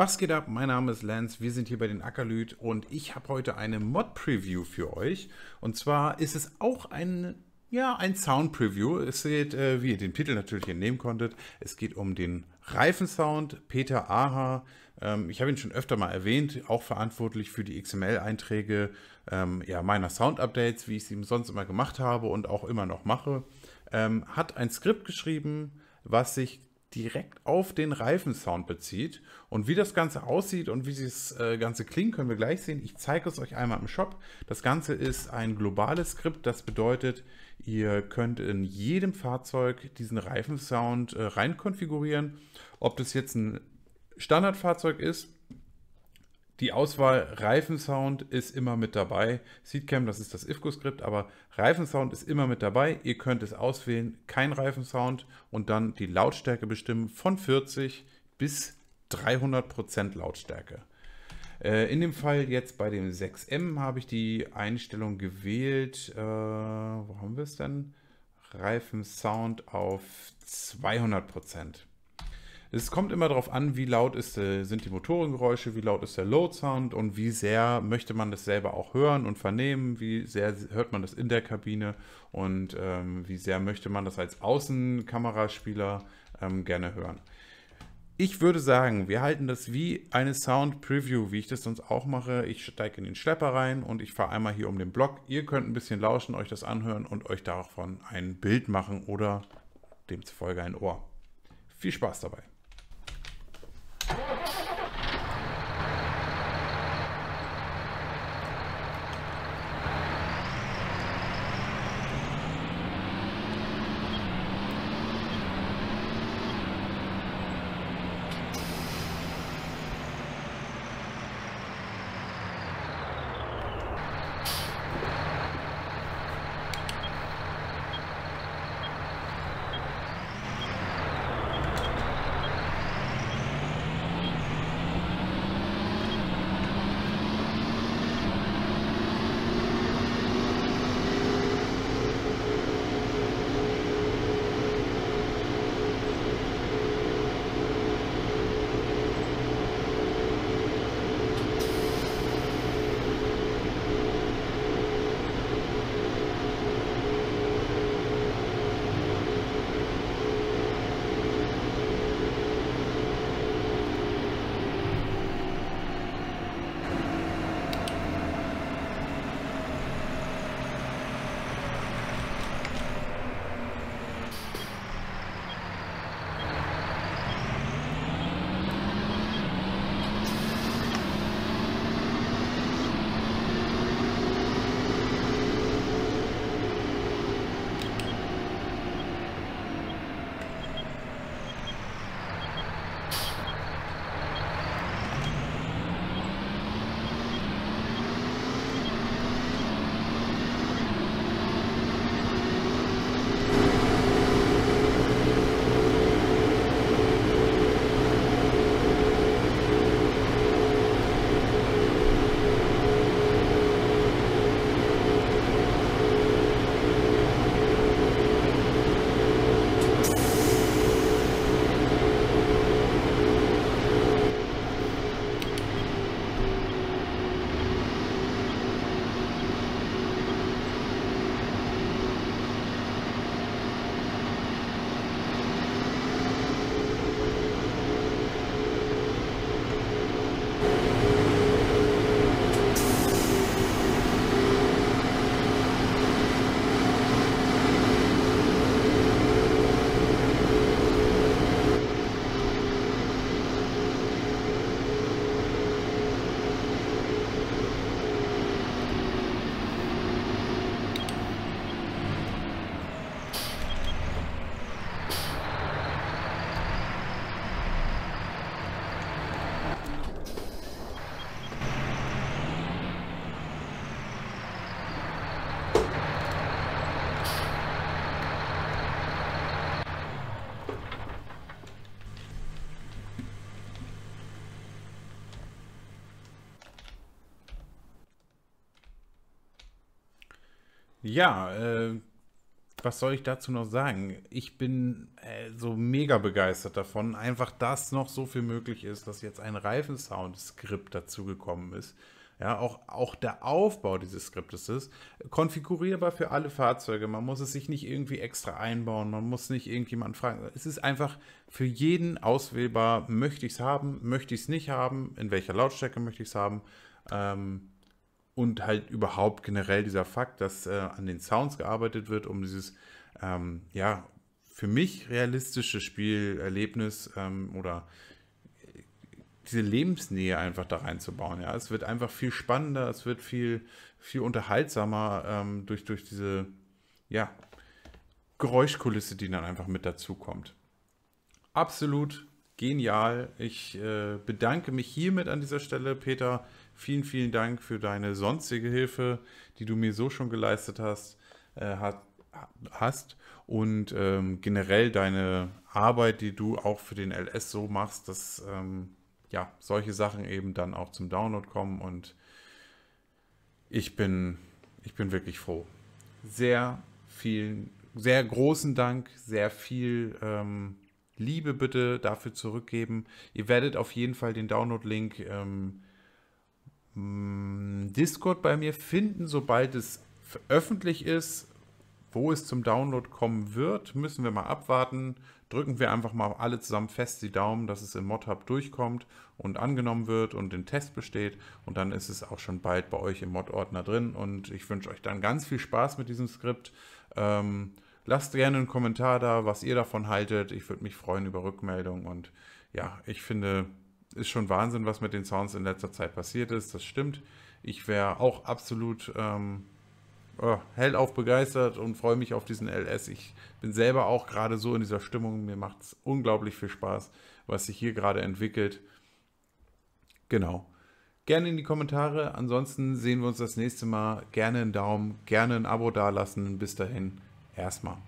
Was geht ab? Mein Name ist Lance, wir sind hier bei den Ackerlüt und ich habe heute eine Mod-Preview für euch. Und zwar ist es auch ein, ja, ein Sound-Preview. Es seht, äh, wie ihr den Titel natürlich entnehmen konntet. Es geht um den Reifensound. Peter Aha, ähm, ich habe ihn schon öfter mal erwähnt, auch verantwortlich für die XML-Einträge ähm, ja, meiner Sound-Updates, wie ich sie sonst immer gemacht habe und auch immer noch mache. Ähm, hat ein Skript geschrieben, was sich direkt auf den Reifensound bezieht. Und wie das Ganze aussieht und wie das äh, Ganze klingt, können wir gleich sehen. Ich zeige es euch einmal im Shop. Das Ganze ist ein globales Skript. Das bedeutet, ihr könnt in jedem Fahrzeug diesen Reifensound äh, rein konfigurieren. Ob das jetzt ein Standardfahrzeug ist die Auswahl Reifensound ist immer mit dabei. Seatcam, das ist das IFCO-Skript, aber Reifensound ist immer mit dabei. Ihr könnt es auswählen, kein Reifensound und dann die Lautstärke bestimmen von 40 bis 300% Lautstärke. Äh, in dem Fall jetzt bei dem 6M habe ich die Einstellung gewählt. Äh, wo haben wir es denn? Reifensound auf 200%. Es kommt immer darauf an, wie laut ist, äh, sind die Motorengeräusche, wie laut ist der Load Sound und wie sehr möchte man das selber auch hören und vernehmen, wie sehr hört man das in der Kabine und ähm, wie sehr möchte man das als Außenkameraspieler ähm, gerne hören. Ich würde sagen, wir halten das wie eine Sound Preview, wie ich das sonst auch mache. Ich steige in den Schlepper rein und ich fahre einmal hier um den Block. Ihr könnt ein bisschen lauschen, euch das anhören und euch davon ein Bild machen oder demzufolge ein Ohr. Viel Spaß dabei. Ja, äh, was soll ich dazu noch sagen? Ich bin äh, so mega begeistert davon, einfach, dass noch so viel möglich ist, dass jetzt ein Reifensound-Skript dazugekommen ist. Ja, auch, auch der Aufbau dieses Skriptes ist konfigurierbar für alle Fahrzeuge. Man muss es sich nicht irgendwie extra einbauen, man muss nicht irgendjemanden fragen. Es ist einfach für jeden auswählbar, möchte ich es haben, möchte ich es nicht haben, in welcher Lautstärke möchte ich es haben. Ähm, und halt überhaupt generell dieser Fakt, dass äh, an den Sounds gearbeitet wird, um dieses, ähm, ja, für mich realistische Spielerlebnis ähm, oder diese Lebensnähe einfach da reinzubauen. Ja, es wird einfach viel spannender, es wird viel, viel unterhaltsamer ähm, durch, durch diese, ja, Geräuschkulisse, die dann einfach mit dazu kommt. Absolut genial. Ich äh, bedanke mich hiermit an dieser Stelle, Peter. Vielen, vielen Dank für deine sonstige Hilfe, die du mir so schon geleistet hast. Äh, hast und ähm, generell deine Arbeit, die du auch für den LS so machst, dass ähm, ja, solche Sachen eben dann auch zum Download kommen und ich bin, ich bin wirklich froh. Sehr vielen, sehr großen Dank, sehr viel ähm, Liebe bitte dafür zurückgeben. Ihr werdet auf jeden Fall den Download-Link ähm, Discord bei mir finden, sobald es öffentlich ist. Wo es zum Download kommen wird, müssen wir mal abwarten. Drücken wir einfach mal alle zusammen fest die Daumen, dass es im ModHub durchkommt und angenommen wird und den Test besteht. Und dann ist es auch schon bald bei euch im Mod-Ordner drin. Und ich wünsche euch dann ganz viel Spaß mit diesem Skript. Ähm, lasst gerne einen Kommentar da, was ihr davon haltet. Ich würde mich freuen über Rückmeldungen. Und ja, ich finde, ist schon Wahnsinn, was mit den Sounds in letzter Zeit passiert ist. Das stimmt. Ich wäre auch absolut ähm, oh, hellauf begeistert und freue mich auf diesen LS. Ich bin selber auch gerade so in dieser Stimmung. Mir macht es unglaublich viel Spaß, was sich hier gerade entwickelt. Genau. Gerne in die Kommentare. Ansonsten sehen wir uns das nächste Mal. Gerne einen Daumen, gerne ein Abo dalassen. Bis dahin, erstmal.